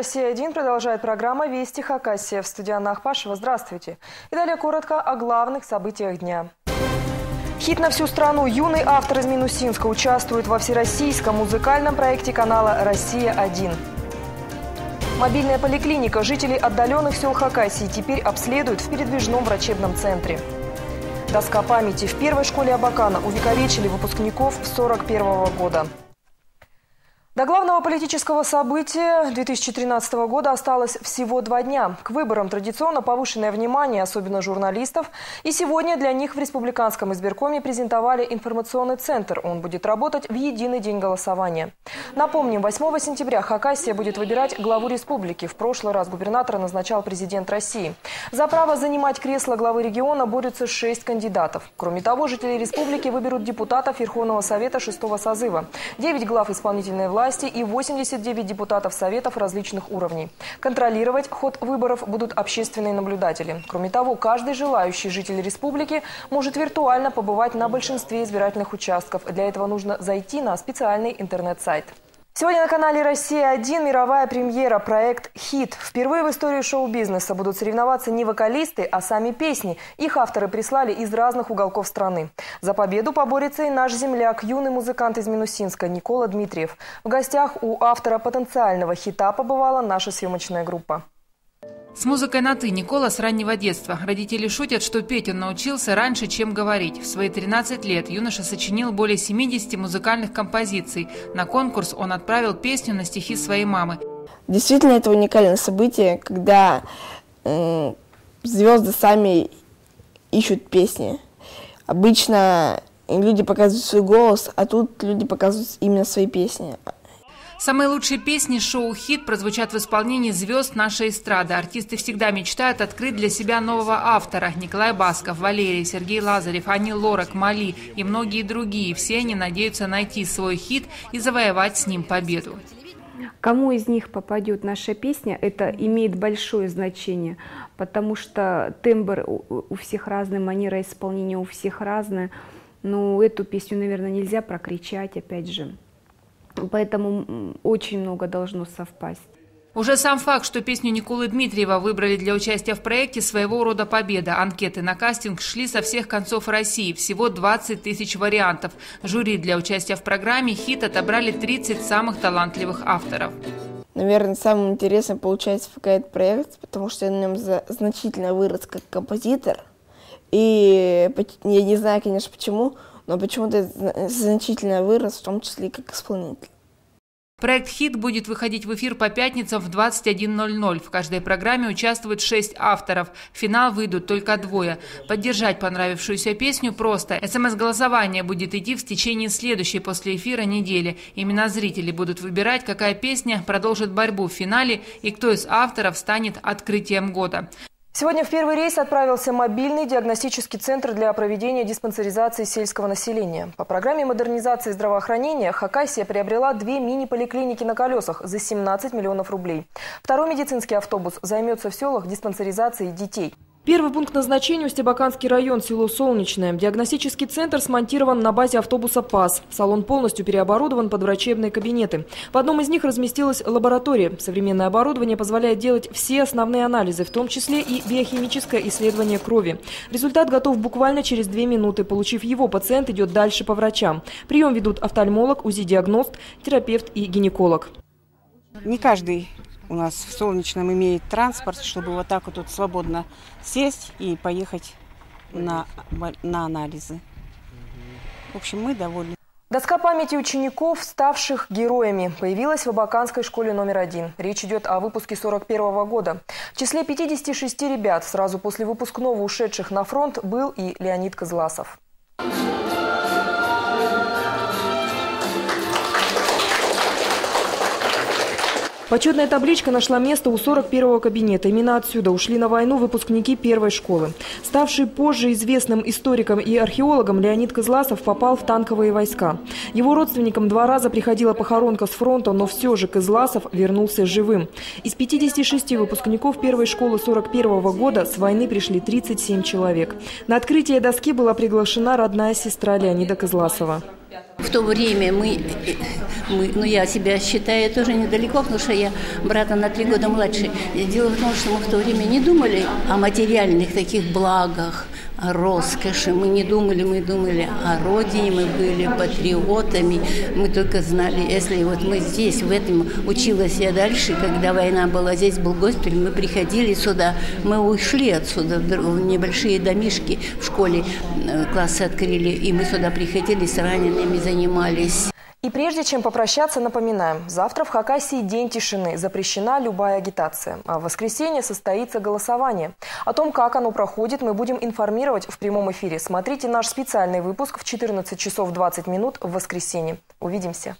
«Россия-1» продолжает программа «Вести Хакасия». В студии Анна Ахпашева. Здравствуйте. И далее коротко о главных событиях дня. Хит на всю страну. Юный автор из Минусинска участвует во всероссийском музыкальном проекте канала «Россия-1». Мобильная поликлиника жителей отдаленных сел Хакасии теперь обследуют в передвижном врачебном центре. Доска памяти в первой школе Абакана увековечили выпускников 41 года. До главного политического события 2013 года осталось всего два дня. К выборам традиционно повышенное внимание, особенно журналистов. И сегодня для них в Республиканском избиркоме презентовали информационный центр. Он будет работать в единый день голосования. Напомним, 8 сентября Хакасия будет выбирать главу республики. В прошлый раз губернатора назначал президент России. За право занимать кресло главы региона борются шесть кандидатов. Кроме того, жители республики выберут депутатов Верховного Совета шестого созыва. Девять глав исполнительной власти власти и 89 депутатов Советов различных уровней. Контролировать ход выборов будут общественные наблюдатели. Кроме того, каждый желающий житель республики может виртуально побывать на большинстве избирательных участков. Для этого нужно зайти на специальный интернет-сайт. Сегодня на канале «Россия-1» мировая премьера, проект «Хит». Впервые в истории шоу-бизнеса будут соревноваться не вокалисты, а сами песни. Их авторы прислали из разных уголков страны. За победу поборется и наш земляк, юный музыкант из Минусинска Никола Дмитриев. В гостях у автора потенциального хита побывала наша съемочная группа. С музыкой на «ты» Никола с раннего детства. Родители шутят, что петь он научился раньше, чем говорить. В свои 13 лет юноша сочинил более 70 музыкальных композиций. На конкурс он отправил песню на стихи своей мамы. Действительно, это уникальное событие, когда э, звезды сами ищут песни. Обычно люди показывают свой голос, а тут люди показывают именно свои песни. Самые лучшие песни шоу «Хит» прозвучат в исполнении звезд нашей эстрады. Артисты всегда мечтают открыть для себя нового автора. Николай Басков, Валерий, Сергей Лазарев, Ани Лорак, Мали и многие другие. Все они надеются найти свой хит и завоевать с ним победу. Кому из них попадет наша песня, это имеет большое значение, потому что тембр у всех разный, манера исполнения у всех разная. Но эту песню, наверное, нельзя прокричать, опять же. Поэтому очень много должно совпасть. Уже сам факт, что песню Николы Дмитриева выбрали для участия в проекте своего рода победа. Анкеты на кастинг шли со всех концов России. Всего 20 тысяч вариантов. Жюри для участия в программе «Хит» отобрали 30 самых талантливых авторов. Наверное, самым интересным получается пока этот проект, потому что я на нем значительно вырос как композитор. И я не знаю, конечно, почему, но почему-то значительно вырос, в том числе и как исполнитель. Проект «Хит» будет выходить в эфир по пятницам в 21.00. В каждой программе участвуют шесть авторов. В финал выйдут только двое. Поддержать понравившуюся песню просто. СМС-голосование будет идти в течение следующей после эфира недели. Именно зрители будут выбирать, какая песня продолжит борьбу в финале и кто из авторов станет открытием года. Сегодня в первый рейс отправился мобильный диагностический центр для проведения диспансеризации сельского населения. По программе модернизации здравоохранения Хакасия приобрела две мини-поликлиники на колесах за 17 миллионов рублей. Второй медицинский автобус займется в селах диспансеризацией детей. Первый пункт назначения – Устебаканский район, село Солнечное. Диагностический центр смонтирован на базе автобуса ПАС. Салон полностью переоборудован под врачебные кабинеты. В одном из них разместилась лаборатория. Современное оборудование позволяет делать все основные анализы, в том числе и биохимическое исследование крови. Результат готов буквально через две минуты. Получив его, пациент идет дальше по врачам. Прием ведут офтальмолог, УЗИ-диагност, терапевт и гинеколог. Не каждый у нас в Солнечном имеет транспорт, чтобы вот так вот тут свободно сесть и поехать на, на анализы. В общем, мы довольны. Доска памяти учеников, ставших героями, появилась в Абаканской школе номер один. Речь идет о выпуске 41 -го года. В числе 56 ребят сразу после выпускного ушедших на фронт был и Леонид Козласов. Почетная табличка нашла место у 41-го кабинета. Именно отсюда ушли на войну выпускники первой школы. Ставший позже известным историком и археологом Леонид Козласов попал в танковые войска. Его родственникам два раза приходила похоронка с фронта, но все же Козласов вернулся живым. Из 56 выпускников первой школы 41 -го года с войны пришли 37 человек. На открытие доски была приглашена родная сестра Леонида Козласова. В то время мы, мы, ну я себя считаю тоже недалеко, потому что я брата на три года младше. Дело в том, что мы в то время не думали о материальных таких благах, роскоши. Мы не думали, мы думали о родине, мы были патриотами. Мы только знали, если вот мы здесь, в этом училась я дальше, когда война была, здесь был госпиталь, мы приходили сюда, мы ушли отсюда в небольшие домишки в школе, э, классы открыли, и мы сюда приходили с ранеными, занимались. И прежде чем попрощаться, напоминаем, завтра в Хакасии день тишины, запрещена любая агитация, а в воскресенье состоится голосование. О том, как оно проходит, мы будем информировать в прямом эфире. Смотрите наш специальный выпуск в 14 часов 20 минут в воскресенье. Увидимся.